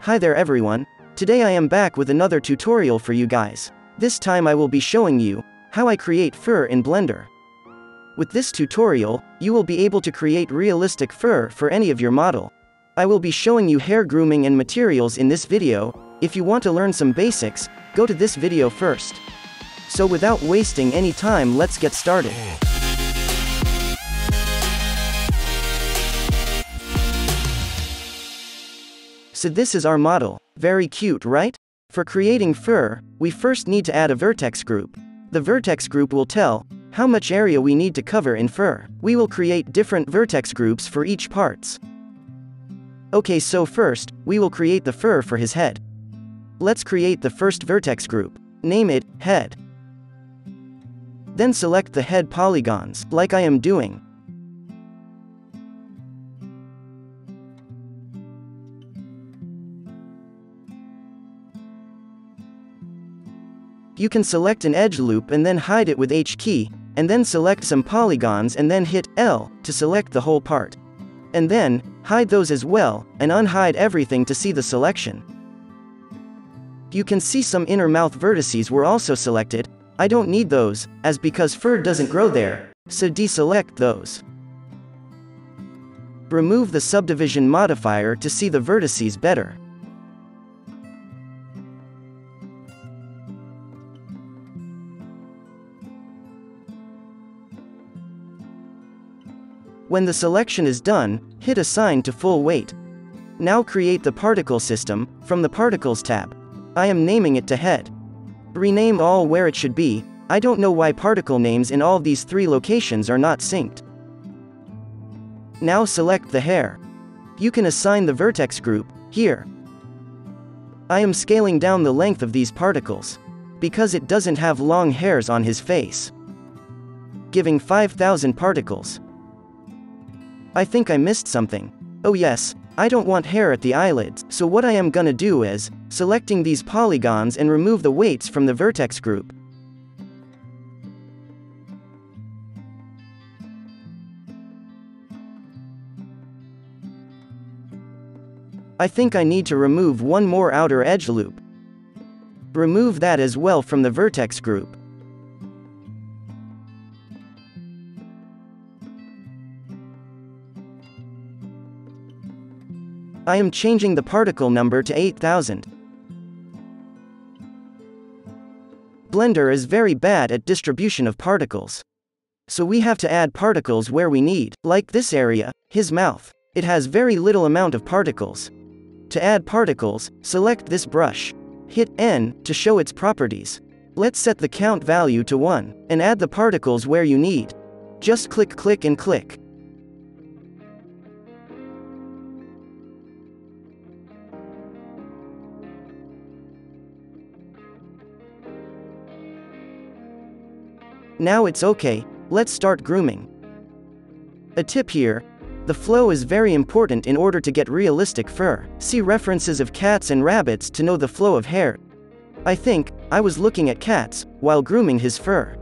Hi there everyone, today I am back with another tutorial for you guys. This time I will be showing you, how I create fur in Blender. With this tutorial, you will be able to create realistic fur for any of your model. I will be showing you hair grooming and materials in this video, if you want to learn some basics, go to this video first. So without wasting any time let's get started. So this is our model, very cute right? For creating fur, we first need to add a vertex group. The vertex group will tell, how much area we need to cover in fur. We will create different vertex groups for each parts. Okay so first, we will create the fur for his head. Let's create the first vertex group. Name it, head. Then select the head polygons, like I am doing. You can select an edge loop and then hide it with H key, and then select some polygons and then hit L to select the whole part. And then, hide those as well, and unhide everything to see the selection. You can see some inner mouth vertices were also selected, I don't need those, as because fur doesn't grow there, so deselect those. Remove the subdivision modifier to see the vertices better. When the selection is done, hit Assign to full weight. Now create the particle system, from the Particles tab. I am naming it to Head. Rename all where it should be, I don't know why particle names in all these three locations are not synced. Now select the hair. You can assign the vertex group, here. I am scaling down the length of these particles. Because it doesn't have long hairs on his face. Giving 5000 particles. I think I missed something. Oh yes, I don't want hair at the eyelids, so what I am gonna do is, selecting these polygons and remove the weights from the vertex group. I think I need to remove one more outer edge loop. Remove that as well from the vertex group. I am changing the particle number to 8000. Blender is very bad at distribution of particles. So we have to add particles where we need, like this area, his mouth. It has very little amount of particles. To add particles, select this brush. Hit N to show its properties. Let's set the count value to 1, and add the particles where you need. Just click click and click. Now it's okay, let's start grooming. A tip here, the flow is very important in order to get realistic fur. See references of cats and rabbits to know the flow of hair. I think, I was looking at cats, while grooming his fur.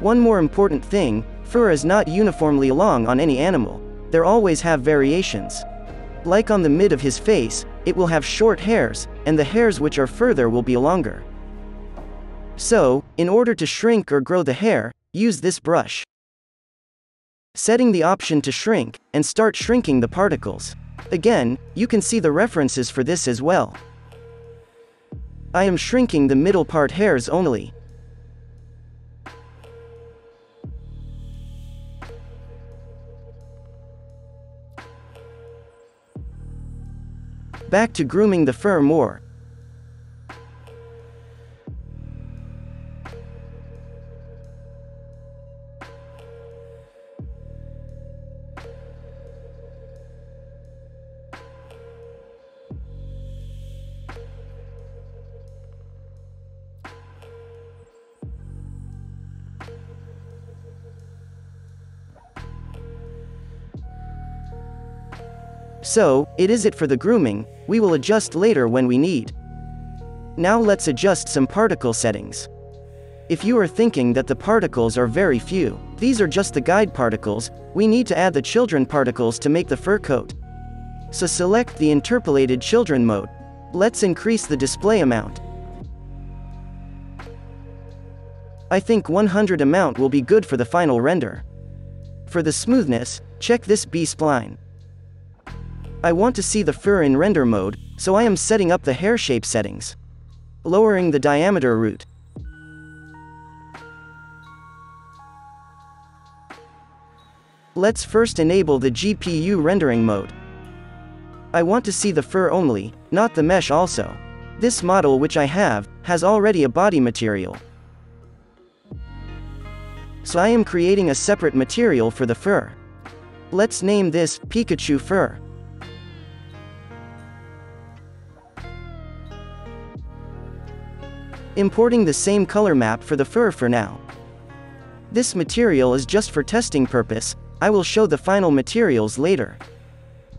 One more important thing, fur is not uniformly long on any animal. There always have variations. Like on the mid of his face, it will have short hairs, and the hairs which are further will be longer. So, in order to shrink or grow the hair, use this brush. Setting the option to shrink, and start shrinking the particles. Again, you can see the references for this as well. I am shrinking the middle part hairs only. Back to grooming the fur more. So, it is it for the grooming, we will adjust later when we need. Now let's adjust some particle settings. If you are thinking that the particles are very few, these are just the guide particles, we need to add the children particles to make the fur coat. So select the interpolated children mode. Let's increase the display amount. I think 100 amount will be good for the final render. For the smoothness, check this B-spline. I want to see the fur in render mode, so I am setting up the hair shape settings. Lowering the diameter root. Let's first enable the GPU rendering mode. I want to see the fur only, not the mesh also. This model which I have, has already a body material. So I am creating a separate material for the fur. Let's name this Pikachu fur. Importing the same color map for the fur for now. This material is just for testing purpose, I will show the final materials later.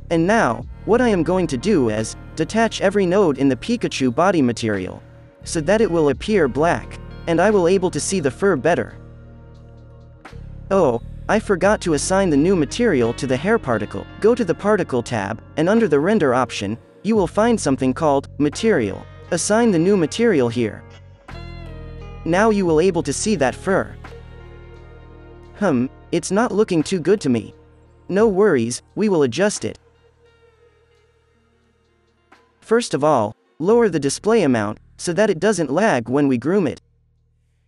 And now, what I am going to do is, detach every node in the Pikachu body material. So that it will appear black, and I will able to see the fur better. Oh, I forgot to assign the new material to the hair particle. Go to the particle tab, and under the render option, you will find something called material. Assign the new material here. Now you will able to see that fur. Hmm, it's not looking too good to me. No worries, we will adjust it. First of all, lower the display amount, so that it doesn't lag when we groom it.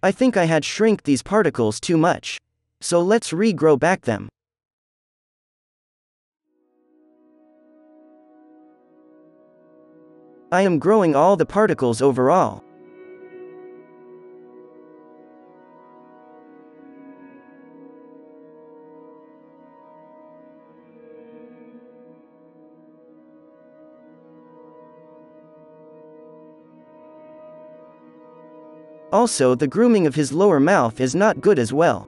I think I had shrink these particles too much. So let's regrow back them. I am growing all the particles overall. Also the grooming of his lower mouth is not good as well.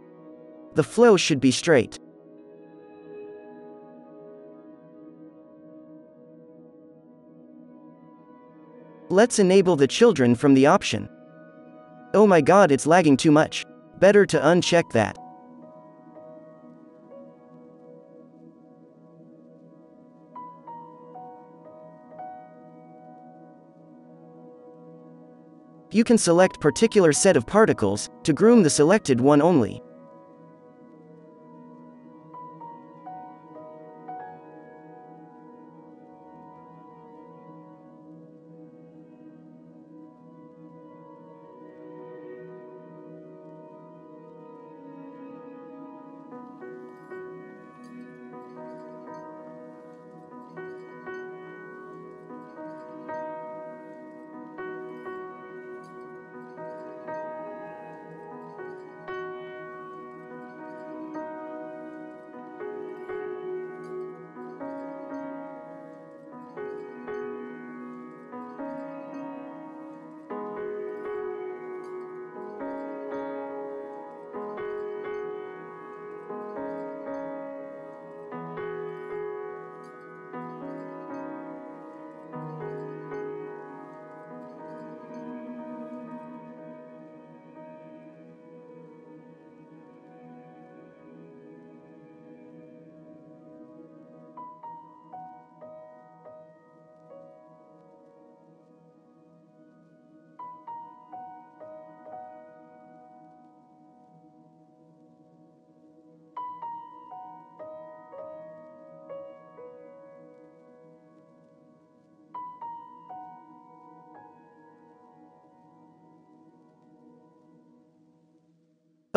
The flow should be straight. Let's enable the children from the option. Oh my god it's lagging too much. Better to uncheck that. You can select particular set of particles, to groom the selected one only.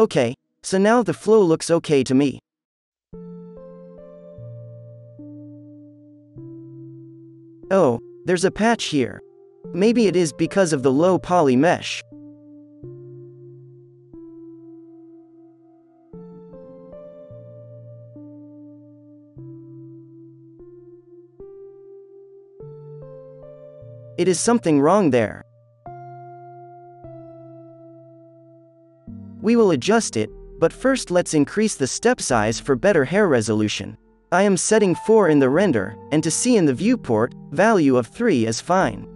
Okay, so now the flow looks okay to me. Oh, There's a patch here. Maybe it is because of the low poly mesh. It is something wrong there. We will adjust it, but first let's increase the step size for better hair resolution. I am setting 4 in the render, and to see in the viewport, value of 3 is fine.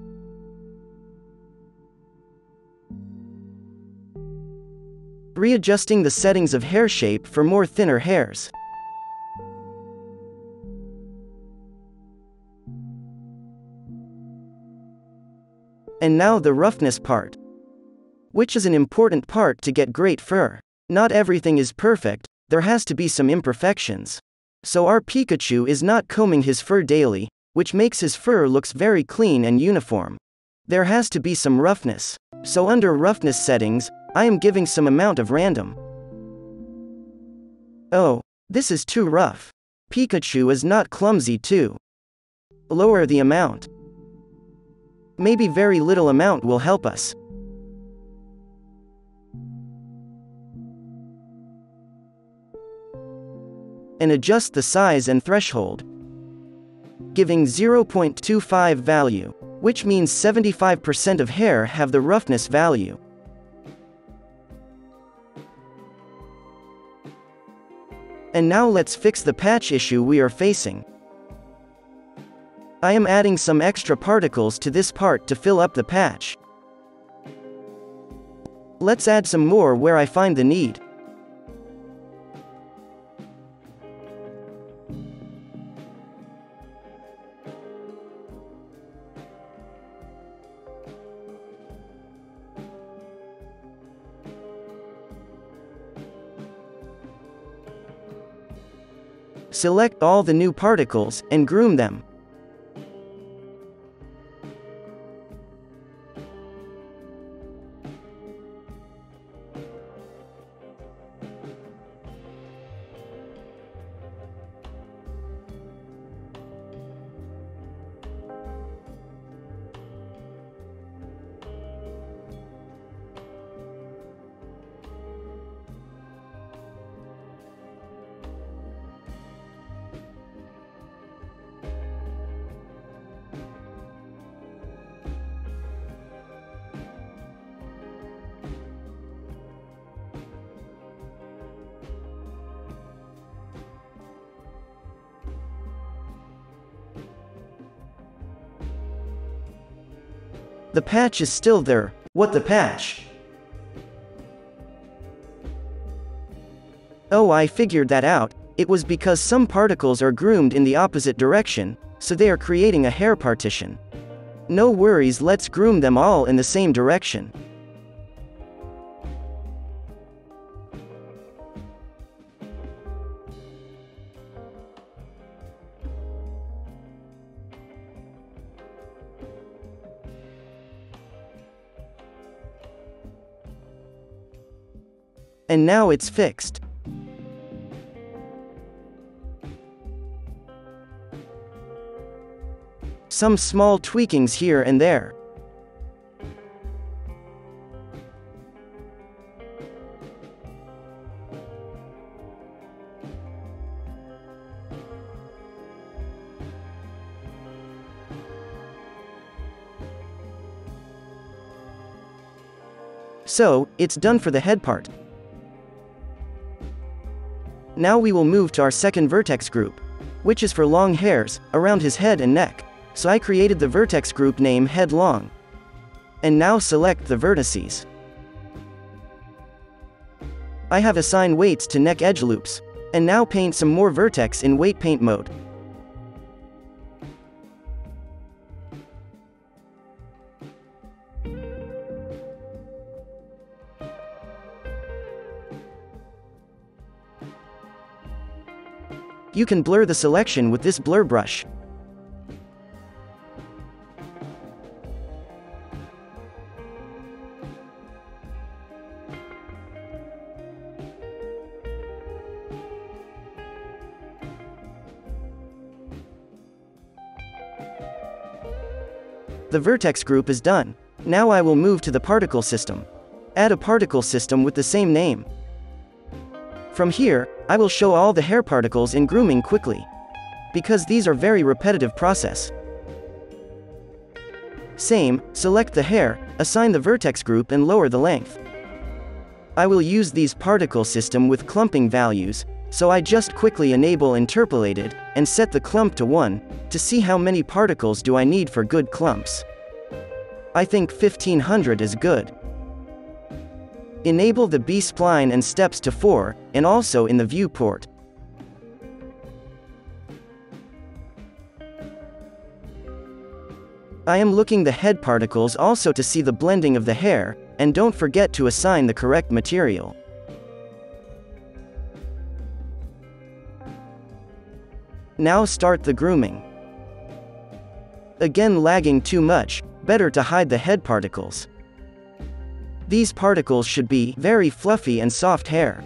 Readjusting the settings of hair shape for more thinner hairs. And now the roughness part. Which is an important part to get great fur. Not everything is perfect, there has to be some imperfections. So our Pikachu is not combing his fur daily, which makes his fur looks very clean and uniform. There has to be some roughness. So under roughness settings, I am giving some amount of random. Oh, this is too rough. Pikachu is not clumsy too. Lower the amount. Maybe very little amount will help us. And adjust the size and threshold. Giving 0.25 value, which means 75% of hair have the roughness value. And now let's fix the patch issue we are facing. I am adding some extra particles to this part to fill up the patch. Let's add some more where I find the need. Select all the new particles and groom them. Patch is still there. What the patch? Oh, I figured that out. It was because some particles are groomed in the opposite direction, so they are creating a hair partition. No worries, let's groom them all in the same direction. And now it's fixed. Some small tweakings here and there. So, it's done for the head part. Now we will move to our second vertex group, which is for long hairs, around his head and neck. So I created the vertex group name head long. And now select the vertices. I have assigned weights to neck edge loops. And now paint some more vertex in weight paint mode. You can blur the selection with this blur brush. The vertex group is done. Now I will move to the particle system. Add a particle system with the same name. From here, I will show all the hair particles in grooming quickly. Because these are very repetitive process. Same, select the hair, assign the vertex group and lower the length. I will use these particle system with clumping values, so I just quickly enable interpolated, and set the clump to 1, to see how many particles do I need for good clumps. I think 1500 is good. Enable the B-spline and steps to 4, and also in the viewport. I am looking the head particles also to see the blending of the hair, and don't forget to assign the correct material. Now start the grooming. Again lagging too much, better to hide the head particles. These particles should be very fluffy and soft hair.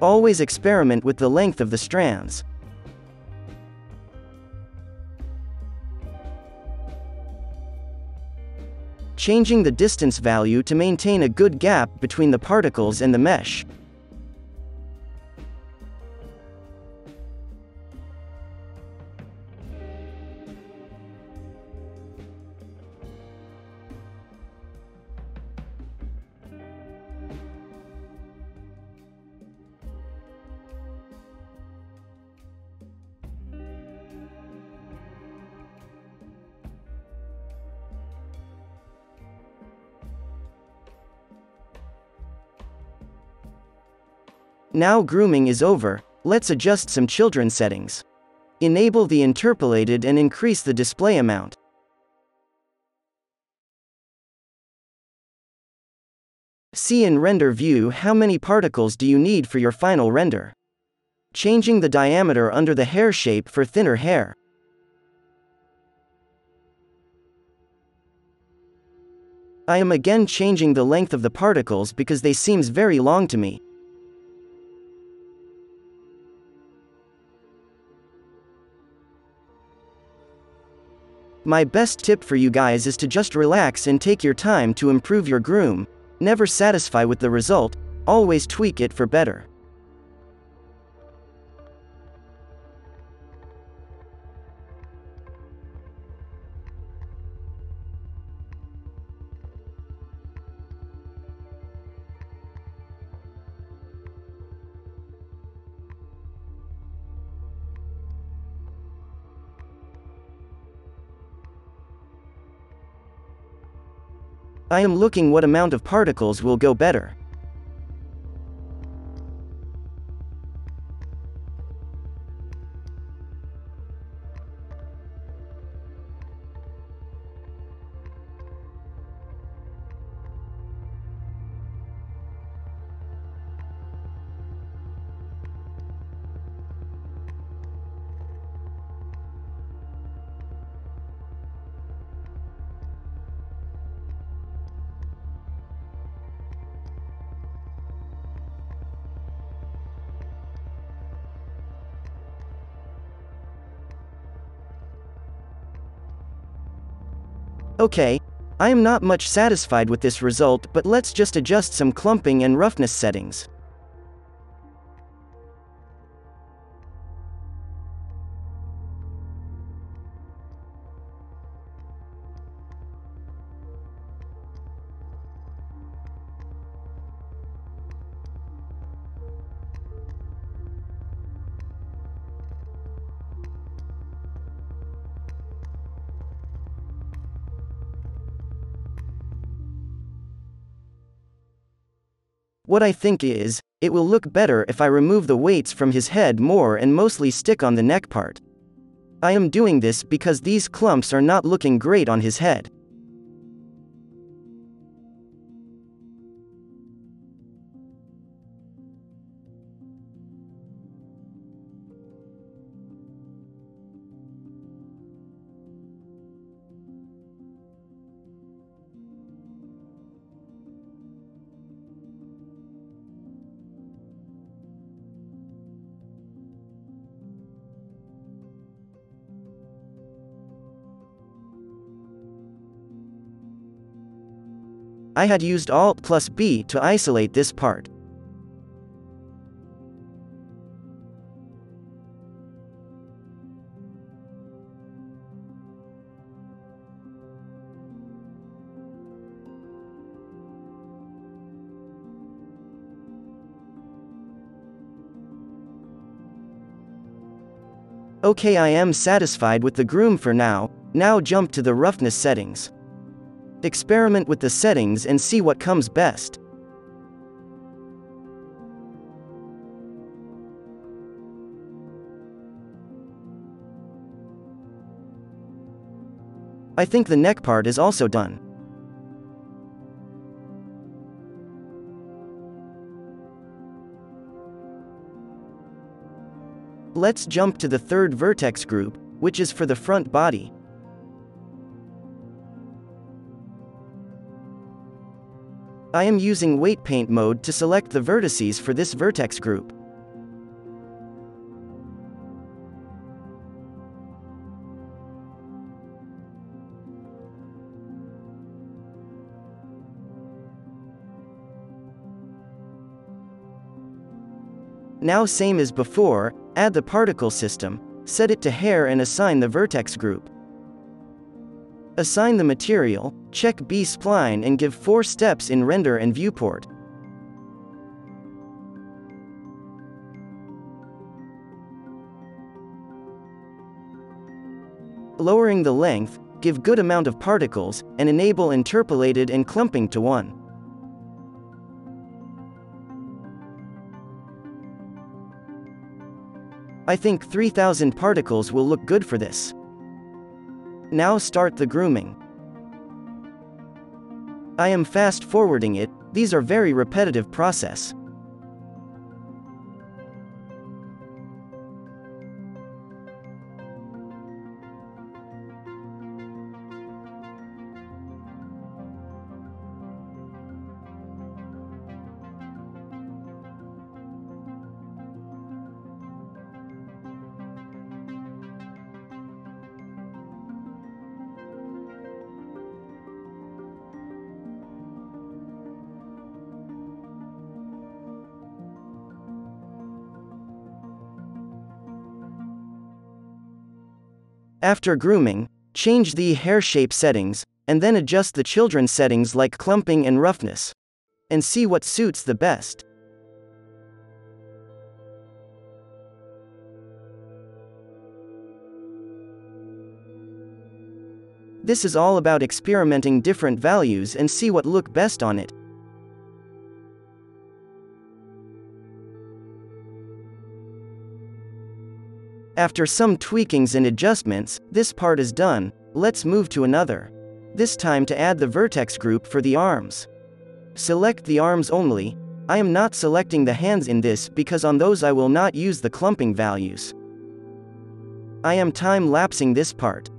Always experiment with the length of the strands. Changing the distance value to maintain a good gap between the particles and the mesh. Now grooming is over, let's adjust some children settings. Enable the interpolated and increase the display amount. See in render view how many particles do you need for your final render. Changing the diameter under the hair shape for thinner hair. I am again changing the length of the particles because they seems very long to me. My best tip for you guys is to just relax and take your time to improve your groom, never satisfy with the result, always tweak it for better. I am looking what amount of particles will go better. Okay, I am not much satisfied with this result but let's just adjust some clumping and roughness settings. What I think is, it will look better if I remove the weights from his head more and mostly stick on the neck part. I am doing this because these clumps are not looking great on his head. I had used Alt plus B to isolate this part. Okay I am satisfied with the groom for now, now jump to the roughness settings. Experiment with the settings and see what comes best. I think the neck part is also done. Let's jump to the third vertex group, which is for the front body. I am using weight paint mode to select the vertices for this vertex group. Now same as before, add the particle system, set it to hair and assign the vertex group. Assign the material, check B-spline and give 4 steps in render and viewport. Lowering the length, give good amount of particles, and enable interpolated and clumping to 1. I think 3000 particles will look good for this. Now start the grooming. I am fast forwarding it, these are very repetitive process. After grooming, change the hair shape settings, and then adjust the children's settings like clumping and roughness. And see what suits the best. This is all about experimenting different values and see what look best on it. After some tweakings and adjustments, this part is done, let's move to another. This time to add the vertex group for the arms. Select the arms only, I am not selecting the hands in this because on those I will not use the clumping values. I am time-lapsing this part.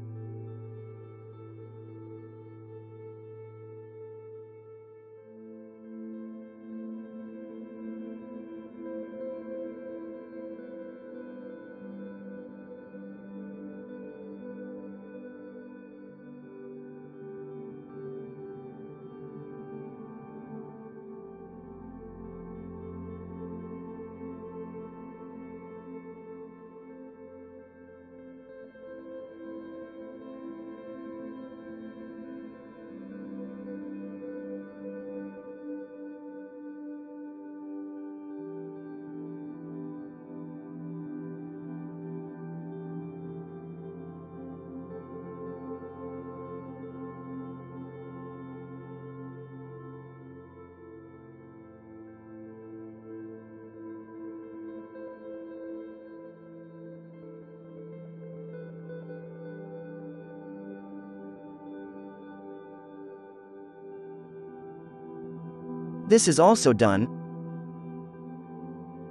This is also done.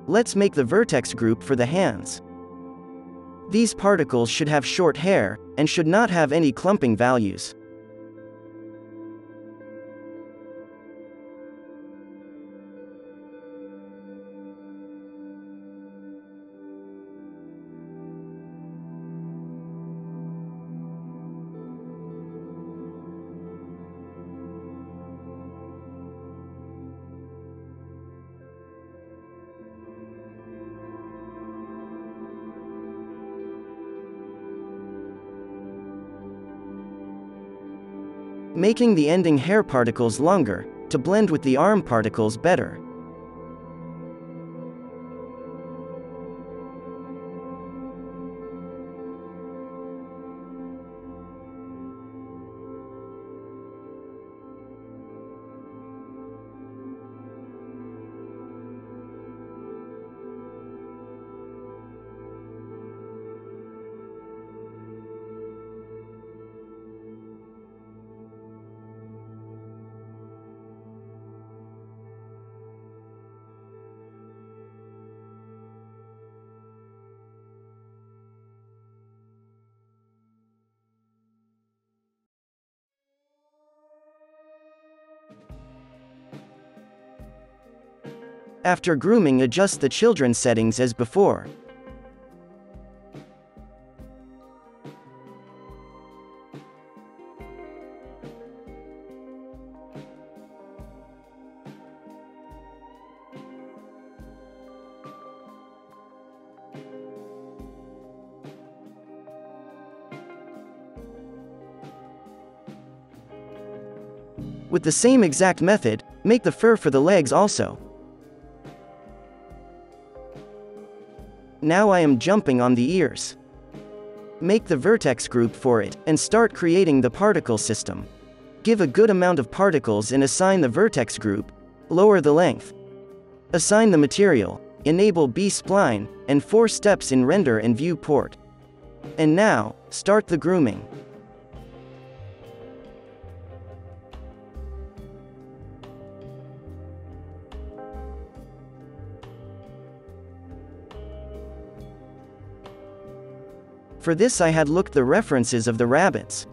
Let's make the vertex group for the hands. These particles should have short hair, and should not have any clumping values. Making the ending hair particles longer, to blend with the arm particles better. After grooming adjust the children settings as before. With the same exact method, make the fur for the legs also. Now I am jumping on the ears. Make the vertex group for it, and start creating the particle system. Give a good amount of particles and assign the vertex group, lower the length. Assign the material, enable B-spline, and 4 steps in render and viewport. And now, start the grooming. For this I had looked the references of the rabbits.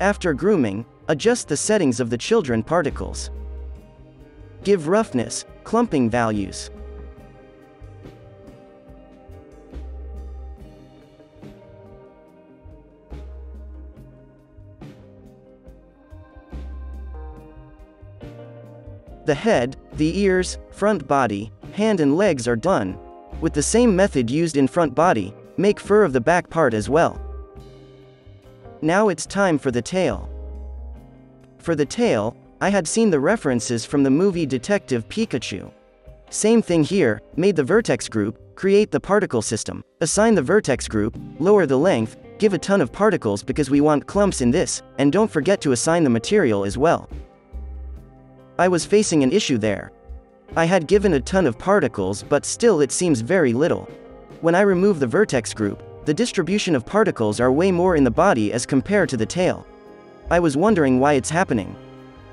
After grooming, adjust the settings of the children particles. Give roughness, clumping values. The head, the ears, front body, hand and legs are done. With the same method used in front body, make fur of the back part as well. Now it's time for the tail. For the tail, I had seen the references from the movie Detective Pikachu. Same thing here, made the vertex group, create the particle system, assign the vertex group, lower the length, give a ton of particles because we want clumps in this, and don't forget to assign the material as well. I was facing an issue there. I had given a ton of particles but still it seems very little. When I remove the vertex group, the distribution of particles are way more in the body as compared to the tail. I was wondering why it's happening.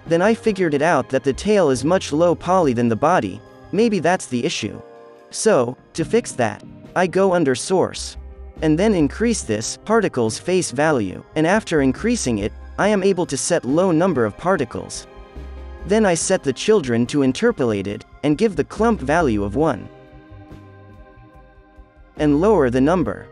Then I figured it out that the tail is much low poly than the body, maybe that's the issue. So, to fix that, I go under source. And then increase this particles face value, and after increasing it, I am able to set low number of particles. Then I set the children to interpolate it, and give the clump value of 1. And lower the number.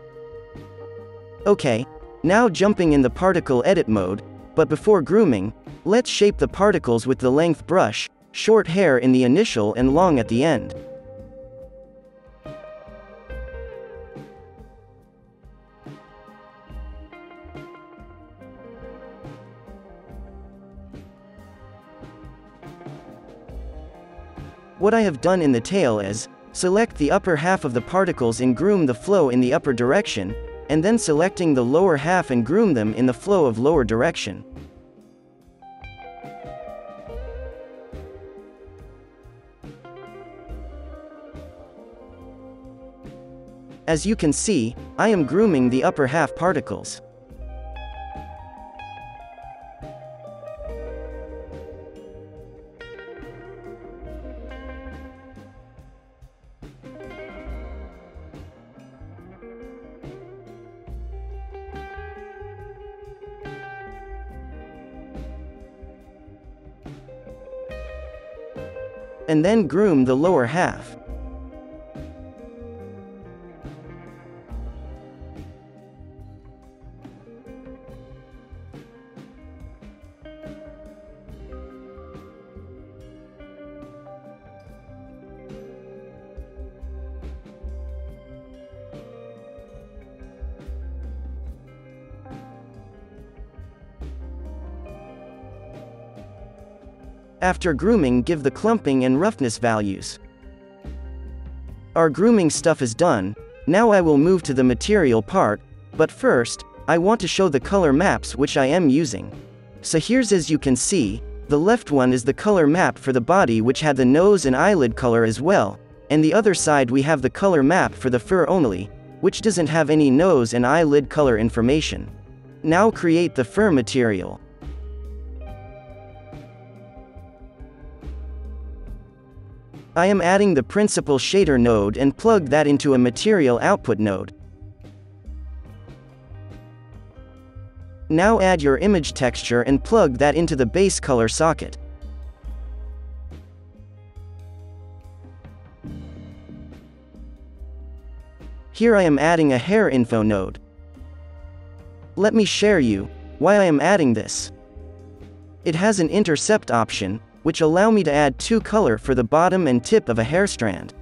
Okay, now jumping in the particle edit mode, but before grooming, let's shape the particles with the length brush, short hair in the initial and long at the end. What I have done in the tail is, select the upper half of the particles and groom the flow in the upper direction, and then selecting the lower half and groom them in the flow of lower direction. As you can see, I am grooming the upper half particles. And then groom the lower half. After grooming give the clumping and roughness values. Our grooming stuff is done, now I will move to the material part, but first, I want to show the color maps which I am using. So here's as you can see, the left one is the color map for the body which had the nose and eyelid color as well, and the other side we have the color map for the fur only, which doesn't have any nose and eyelid color information. Now create the fur material. I am adding the principled shader node and plug that into a material output node. Now add your image texture and plug that into the base color socket. Here I am adding a hair info node. Let me share you why I am adding this. It has an intercept option, which allow me to add two color for the bottom and tip of a hair strand.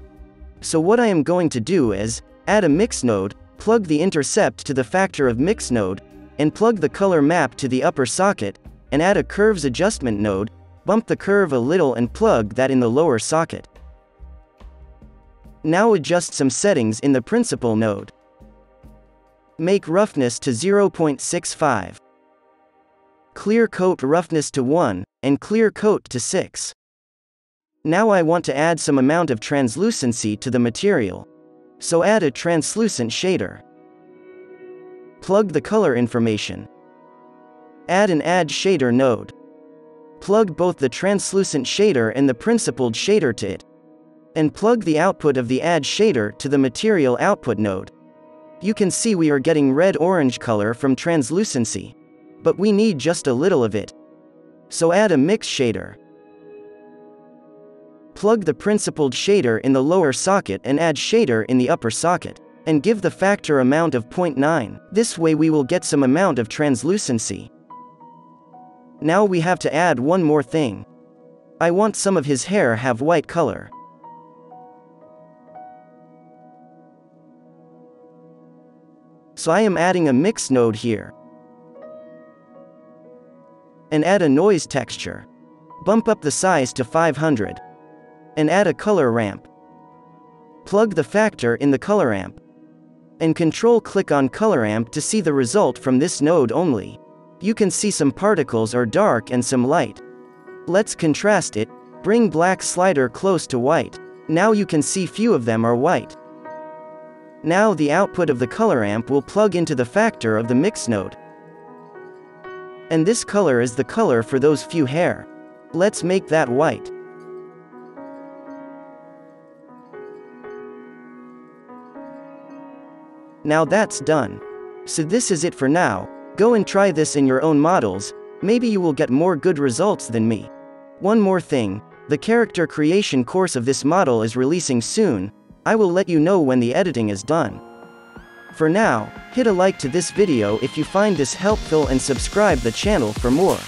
So what I am going to do is, add a mix node, plug the intercept to the factor of mix node, and plug the color map to the upper socket, and add a curves adjustment node, bump the curve a little and plug that in the lower socket. Now adjust some settings in the principled node. Make roughness to 0.65. Clear coat roughness to 1, and clear coat to 6. Now I want to add some amount of translucency to the material. So add a translucent shader. Plug the color information. Add an Add Shader node. Plug both the translucent shader and the principled shader to it. And plug the output of the Add Shader to the material output node. You can see we are getting red-orange color from translucency. But we need just a little of it. So add a mix shader. Plug the principled shader in the lower socket and add shader in the upper socket. And give the factor amount of 0.9. This way we will get some amount of translucency. Now we have to add one more thing. I want some of his hair have white color. So I am adding a mix node here and add a noise texture. Bump up the size to 500. And add a color ramp. Plug the factor in the color ramp. And control click on color ramp to see the result from this node only. You can see some particles are dark and some light. Let's contrast it, bring black slider close to white. Now you can see few of them are white. Now the output of the color ramp will plug into the factor of the mix node. And this color is the color for those few hair. Let's make that white. Now that's done. So this is it for now, go and try this in your own models, maybe you will get more good results than me. One more thing, the character creation course of this model is releasing soon, I will let you know when the editing is done. For now, hit a like to this video if you find this helpful and subscribe the channel for more.